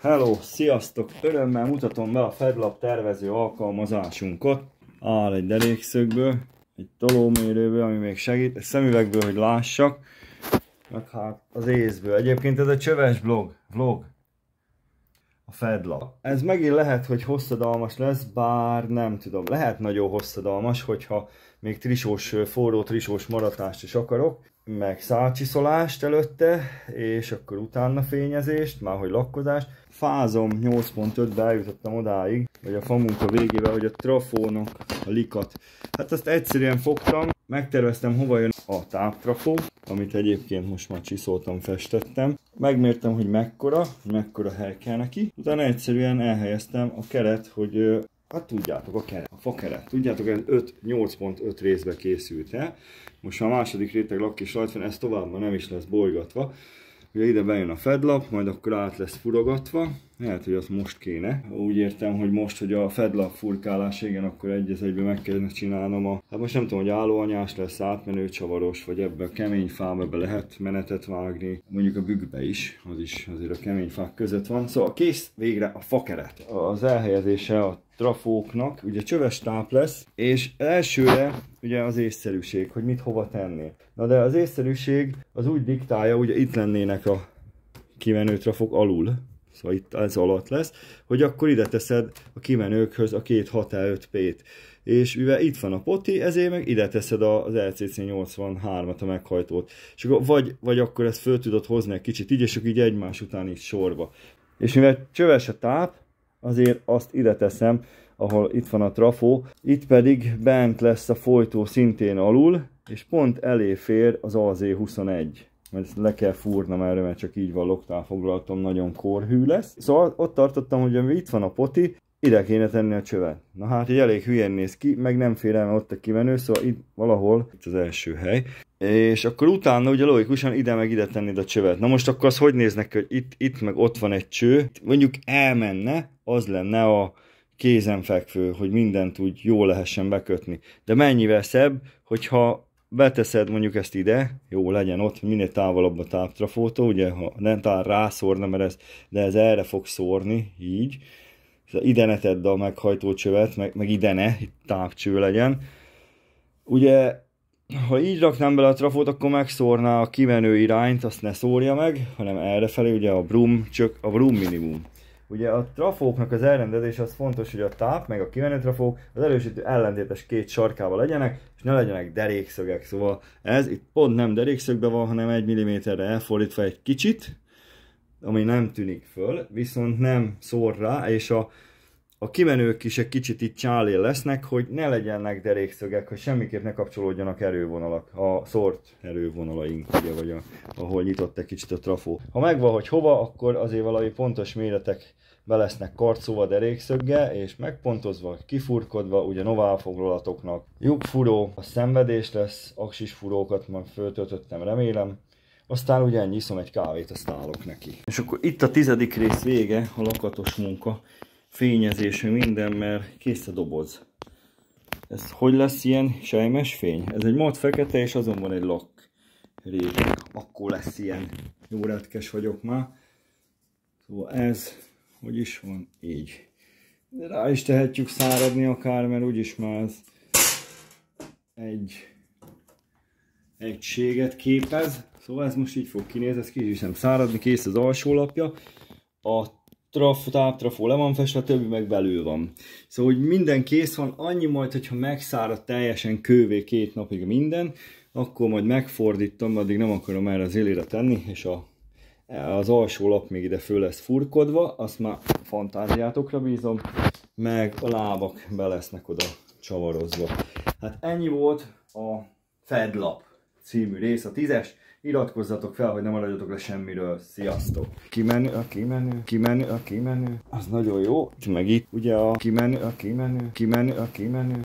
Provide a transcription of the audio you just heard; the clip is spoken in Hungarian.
Hello, sziasztok! Örömmel mutatom be a Fedlab tervező alkalmazásunkat. Áll egy derékszögből, egy tolómérőből, ami még segít, egy szemüvegből, hogy lássak, meg hát az észből. Egyébként ez a csöves blog, vlog, a Fedlab. Ez megint lehet, hogy hosszadalmas lesz, bár nem tudom. Lehet nagyon hosszadalmas, hogyha még trisós, forró trisós maratást is akarok meg szálcsiszolást előtte, és akkor utána fényezést, már hogy lakkozást. Fázom 8.5-be eljutottam odáig, vagy a famunka végével, hogy a trafónak a likat. Hát azt egyszerűen fogtam, megterveztem hova jön a táptrafó, amit egyébként most már csiszoltam, festettem. Megmértem, hogy mekkora, mekkora hely kell neki. Utána egyszerűen elhelyeztem a keret, hogy Hát tudjátok, a keret, a fakeret. Tudjátok, ez 5, 8.5 részbe készült el. Most a második réteg lakkis rajt van, ez tovább nem is lesz bolygatva. Ugye ide bejön a fedlap, majd akkor át lesz furogatva. Lehet, hogy azt most kéne. Úgy értem, hogy most, hogy a fedlap furkálás, igen, akkor egy az egyben meg kellene csinálnom a... Hát most nem tudom, hogy állóanyás lesz, átmenő csavaros, vagy ebbe a kemény fába be lehet menetet vágni. Mondjuk a bükkbe is, az is azért a kemény fák között van. Szóval kész végre a fakeret. Az elhelyezése a trafóknak, ugye csöves táp lesz, és elsőre ugye az észszerűség, hogy mit hova tenni. Na de az észszerűség az úgy diktálja, ugye itt lennének a kimenő trafok alul, szóval itt ez alatt lesz, hogy akkor ide teszed a kimenőkhöz a két 6E5P-t. És mivel itt van a poti, ezért meg ide teszed az LCC 83-at, a meghajtót. És akkor vagy, vagy akkor ezt föl tudod hozni egy kicsit így, és akkor így egymás után így sorba. És mivel csöves a táp, azért azt ide teszem, ahol itt van a trafó, itt pedig bent lesz a folytó szintén alul, és pont elé fér az AZ21 mert ezt le kell fúrnom erre, mert csak így van loktál foglaltam, nagyon korhű lesz. Szóval ott tartottam, hogy itt van a poti, ide kéne tenni a csövet. Na hát így elég hülyen néz ki, meg nem fér el, ott a kimenő, szóval itt valahol, itt az első hely. És akkor utána ugye logikusan ide meg ide tenni a csövet. Na most akkor az hogy néznek, hogy itt, itt meg ott van egy cső, mondjuk elmenne, az lenne a kézenfekvő, hogy mindent úgy jól lehessen bekötni. De mennyivel szebb, hogyha beteszed mondjuk ezt ide, jó legyen ott, minél távolabb a táptrafótól, ugye, ha nem talán rászórna, mert ez, de ez erre fog szórni, így. Ide ne tedd a meghajtó csövet, meg, meg ide ne, itt tápcső legyen. Ugye, ha így raknám bele a trafót, akkor megszórná a kimenő irányt, azt ne szórja meg, hanem errefelé, ugye a brum, csak a brum minimum. Ugye a trafóknak az elrendezés az fontos, hogy a táp meg a kimenő trafók az erősítő ellentétes két sarkával legyenek, és ne legyenek derékszögek. Szóval ez itt pont nem derékszögben van, hanem egy milliméterre elfordítva egy kicsit, ami nem tűnik föl, viszont nem szór rá, és a, a kimenők is egy kicsit itt csálé lesznek, hogy ne legyenek derékszögek, hogy semmiképp ne kapcsolódjanak erővonalak, a szórt erővonalaink, ugye, vagy a, ahol nyitott egy kicsit a trafó. Ha megvan, hogy hova, akkor azért valami pontos méretek be lesznek karcolva derékszöggel, és megpontozva, kifurkodva, ugye noválfoglalatoknak. Lyukfuró, a szenvedés lesz, aksis furókat már föltöltöttem, remélem. Aztán ugye nyiszom egy kávét, azt állok neki. És akkor itt a tizedik rész vége, a lakatos munka, fényezés, minden, mert kész a doboz. Ez hogy lesz ilyen sejmes fény? Ez egy mat fekete, és azon van egy lak régen. Akkor lesz ilyen. Jó retkes vagyok már. Szóval ez hogy is van? Így. De rá is tehetjük száradni akár, mert úgyis már ez egy egységet képez. Szóval ez most így fog kinézni, ez ki is nem száradni, kész az alsó lapja. A traf, táptrafó le van festve, a többi meg belül van. Szóval, hogy minden kész van, annyi majd, hogyha megszárad teljesen kővé két napig minden, akkor majd megfordítom, addig nem akarom erre az élére tenni, és a az alsó lap még ide föl lesz furkodva, azt már fantáziátokra bízom, meg a lábak be lesznek oda csavarozva. Hát ennyi volt a Fedlap című rész, a tízes. Iratkozzatok fel, hogy ne maradjatok le semmiről. Sziasztok! Kimenő, a kimenő, kimenő, a kimenő. Az nagyon jó. Meg itt ugye a kimenő, a kimenő, kimenő, a kimenő.